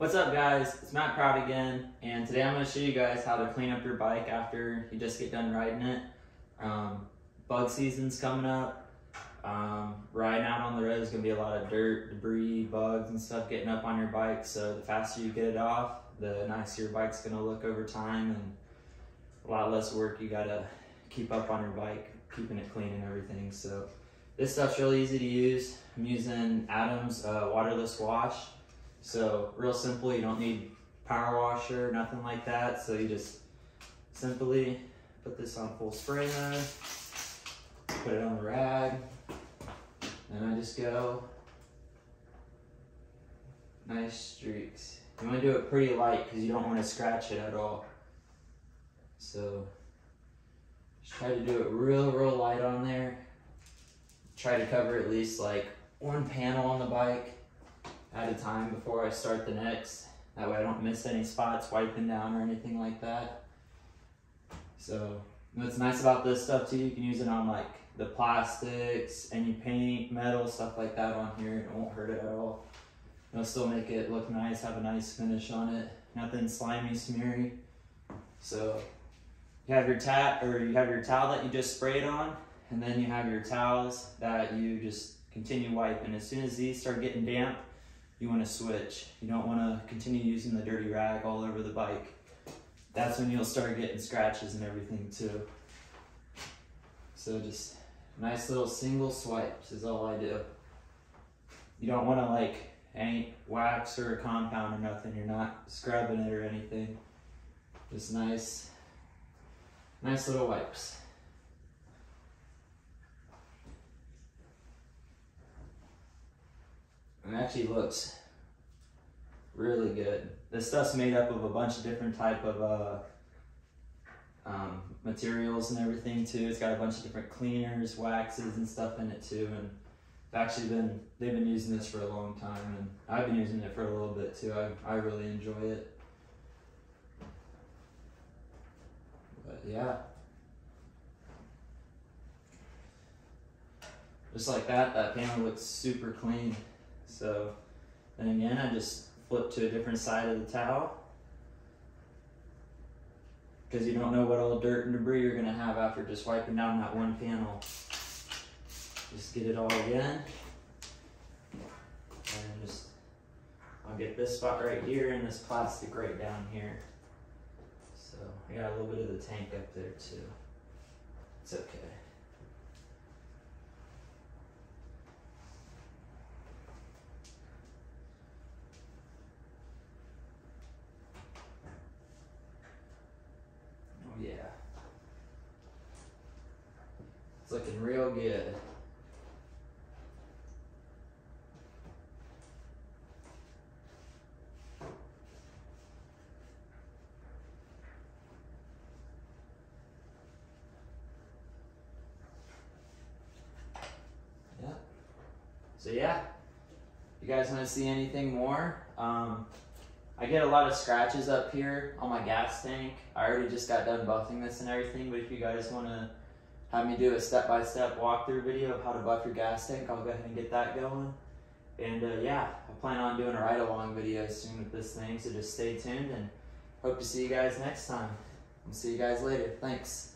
What's up guys, it's Matt Prouty again, and today I'm going to show you guys how to clean up your bike after you just get done riding it. Um, bug season's coming up, um, riding out on the road is going to be a lot of dirt, debris, bugs and stuff getting up on your bike, so the faster you get it off, the nicer your bike's going to look over time and a lot less work you got to keep up on your bike, keeping it clean and everything. So this stuff's really easy to use. I'm using Adams uh, waterless wash. So real simple, you don't need power washer, nothing like that. So you just simply put this on full spray mode, put it on the rag, and I just go nice streaks. You want to do it pretty light because you don't want to scratch it at all. So just try to do it real, real light on there. Try to cover at least like one panel on the bike time before I start the next. That way I don't miss any spots wiping down or anything like that. So what's nice about this stuff too, you can use it on like the plastics, any paint, metal, stuff like that on here. And it won't hurt it at all. It'll still make it look nice, have a nice finish on it. Nothing slimy, smeary. So you have your tap or you have your towel that you just sprayed on, and then you have your towels that you just continue wiping. As soon as these start getting damp, you want to switch. You don't want to continue using the dirty rag all over the bike. That's when you'll start getting scratches and everything too. So just nice little single swipes is all I do. You don't want to like any wax or a compound or nothing. You're not scrubbing it or anything. Just nice, nice little wipes. And actually looks really good. This stuff's made up of a bunch of different type of uh, um, materials and everything too. It's got a bunch of different cleaners, waxes and stuff in it too. And I've actually been, they've been using this for a long time and I've been using it for a little bit too. I, I really enjoy it. But yeah. Just like that, that panel looks super clean. So then again, I just flip to a different side of the towel because you don't know what all dirt and debris you're gonna have after just wiping down that one panel. Just get it all again. And just, I'll get this spot right here and this plastic right down here. So I got a little bit of the tank up there too. It's okay. Yeah. It's looking real good. Yeah. So yeah, you guys want to see anything more? Um, I get a lot of scratches up here on my gas tank. I already just got done buffing this and everything, but if you guys want to have me do a step-by-step walkthrough video of how to buff your gas tank, I'll go ahead and get that going. And uh, yeah, I plan on doing a ride-along video soon with this thing, so just stay tuned and hope to see you guys next time. I'll see you guys later. Thanks.